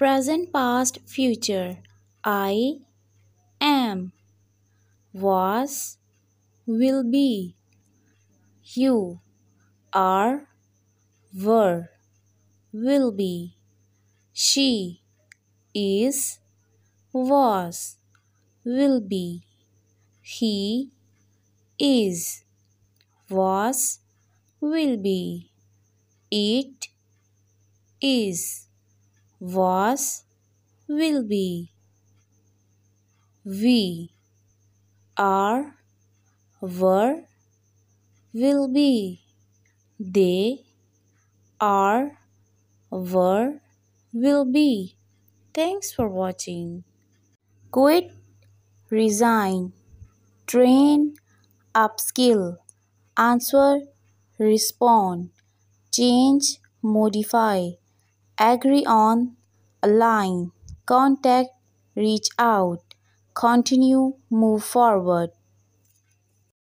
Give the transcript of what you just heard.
present past future. I am. Was. Will be. You are. Were. Will be. She is. Was. Will be. He is. Was. Will be. It is was will be. We are were will be. They are were will be. Thanks for watching. Quit resign. Train upskill. Answer respond. Change modify. Agree on align contact reach out. Continue move forward